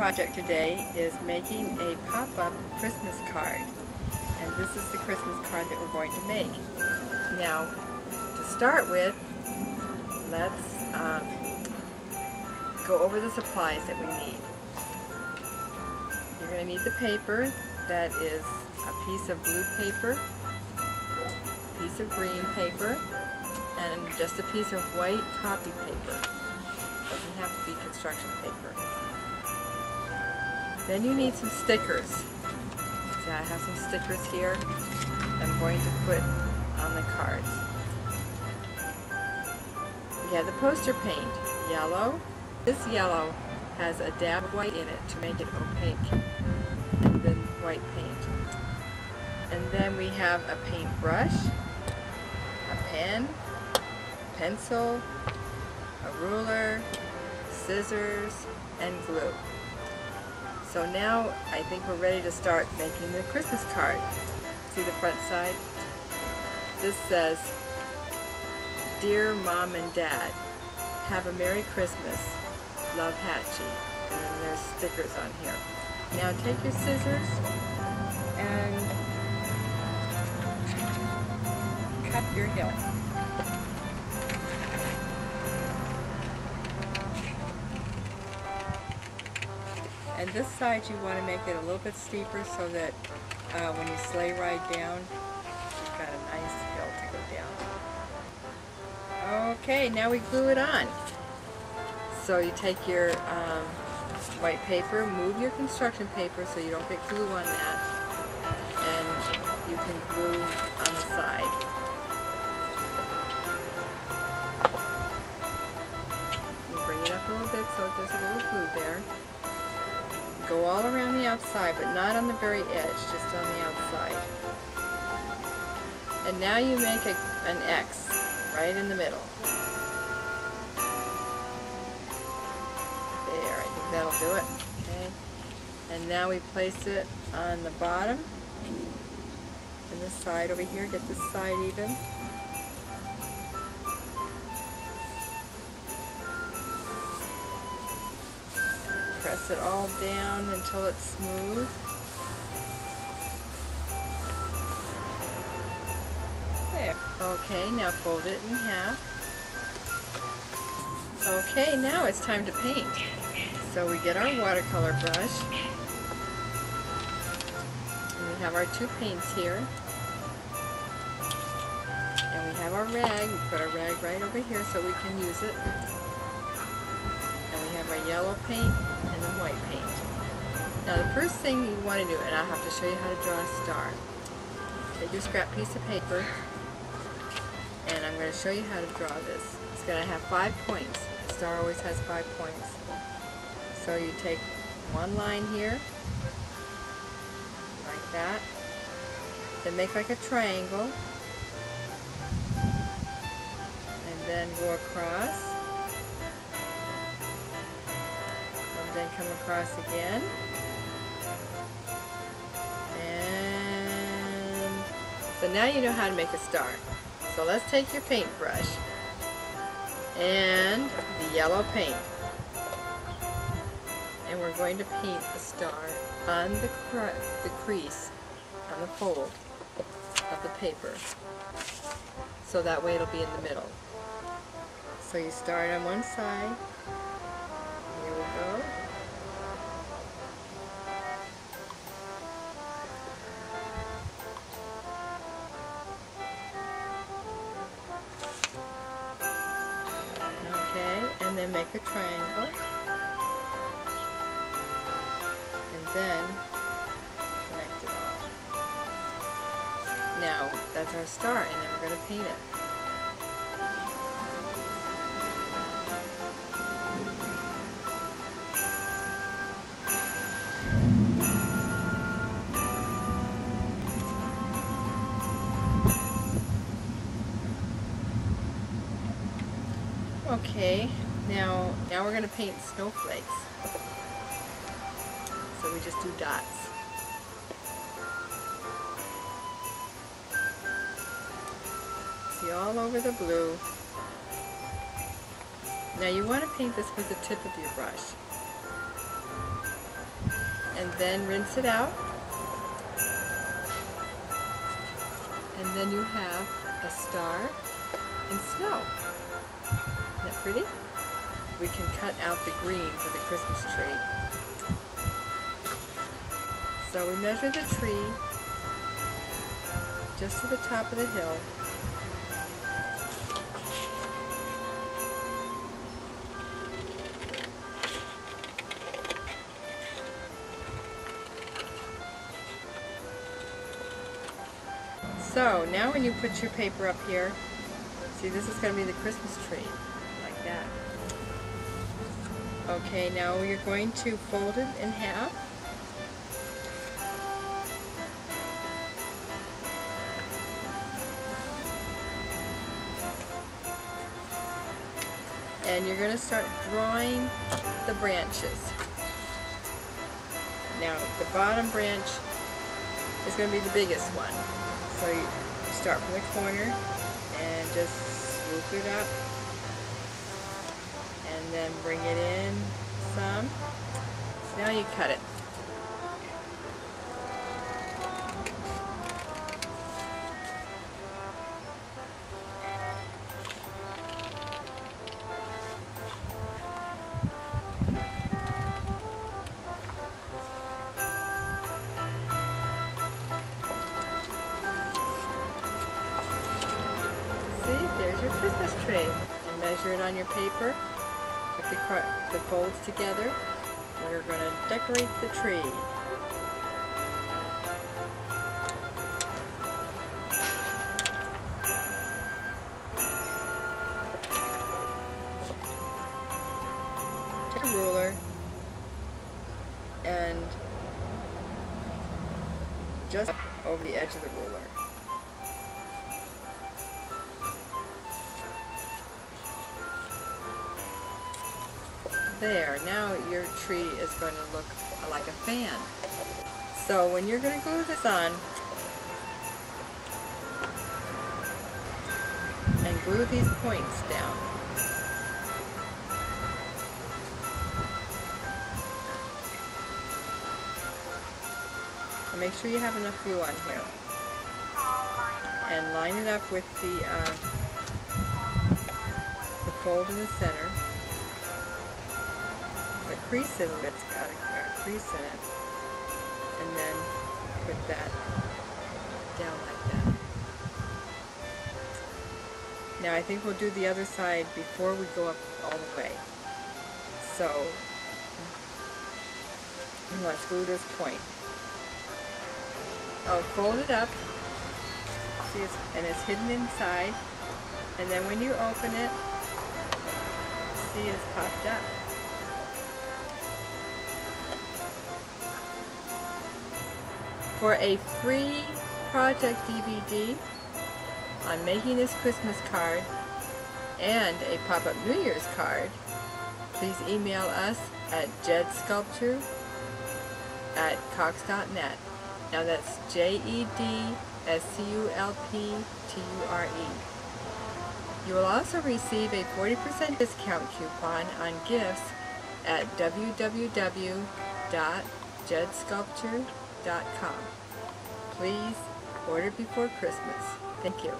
project today is making a pop-up Christmas card. And this is the Christmas card that we're going to make. Now, to start with, let's um, go over the supplies that we need. You're going to need the paper. That is a piece of blue paper, a piece of green paper, and just a piece of white copy paper. Doesn't have to be construction paper. Then you need some stickers. See, I have some stickers here I'm going to put on the cards. We have the poster paint, yellow. This yellow has a dab of white in it to make it opaque, and then white paint. And then we have a paintbrush, a pen, pencil, a ruler, scissors, and glue. So now I think we're ready to start making the Christmas card. See the front side? This says, Dear Mom and Dad, have a Merry Christmas. Love Hatjey. And then there's stickers on here. Now take your scissors and cut your hill. This side you want to make it a little bit steeper so that uh, when you sleigh ride down, you've got a nice hill to go down. Okay, now we glue it on. So you take your um, white paper, move your construction paper so you don't get glue on that, and you can glue on the side. Bring it up a little bit so there's a little glue there go all around the outside, but not on the very edge, just on the outside. And now you make a, an X right in the middle. There, I think that'll do it. Okay. And now we place it on the bottom. And this side over here, get this side even. Press it all down until it's smooth. There. Okay, now fold it in half. Okay, now it's time to paint. So we get our watercolor brush. And we have our two paints here. And we have our rag. We put our rag right over here so we can use it And we have our yellow paint white paint. Now the first thing you want to do, and I'll have to show you how to draw a star. Take your scrap piece of paper, and I'm going to show you how to draw this. It's going to have five points. A star always has five points. So you take one line here, like that, then make like a triangle, and then go across, then come across again. And so now you know how to make a star. So let's take your paintbrush and the yellow paint. And we're going to paint a star on the, the crease, on the fold of the paper. So that way it'll be in the middle. So you start on one side, triangle and then connect it all. Now that's our star and then we're going to paint it. Okay, now, now we're going to paint snowflakes. So we just do dots. See all over the blue. Now you want to paint this with the tip of your brush. and then rinse it out. And then you have a star and snow. Isn't that pretty? We can cut out the green for the Christmas tree. So we measure the tree just to the top of the hill. So now when you put your paper up here, see this is going to be the Christmas tree, like that. Okay, now you're going to fold it in half. And you're going to start drawing the branches. Now the bottom branch is going to be the biggest one. So you start from the corner and just swoop it up and then bring it in some. So now you cut it. See, there's your Christmas tree. And measure it on your paper. The, the folds together. We're going to decorate the tree. Take a ruler and just over the edge of the ruler. There, now your tree is going to look like a fan. So when you're going to glue this on, and glue these points down, and make sure you have enough glue on here. And line it up with the, uh, the fold in the center crease in it, it's got a, crease in it, and then put that down like that. Now I think we'll do the other side before we go up all the way. So, let's glue this point. Oh, fold it up, see it's, and it's hidden inside, and then when you open it, see it's popped up. For a free project DVD on making this Christmas card and a pop-up New Year's card, please email us at jedsculpture at cox.net. Now that's J-E-D-S-C-U-L-P-T-U-R-E. You will also receive a 40% discount coupon on gifts at www.jedsculpture.com Please order before Christmas. Thank you.